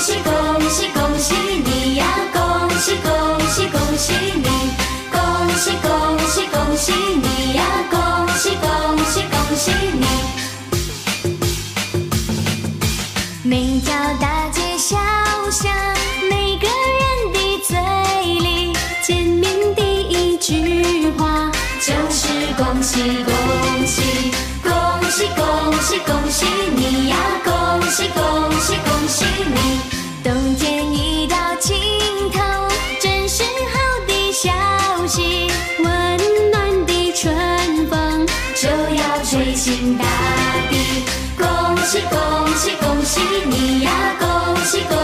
恭喜恭喜恭喜你呀！恭喜恭喜恭喜你！恭喜恭喜恭喜你呀！恭喜恭喜恭喜你！每条大街小巷，每个人的嘴里，见面第一句话就是恭喜恭喜恭喜恭喜恭喜你！喜恭喜你！冬天已到尽头，真是好的消息，温暖的春风就要吹醒大地。恭喜恭喜恭喜你呀！恭喜恭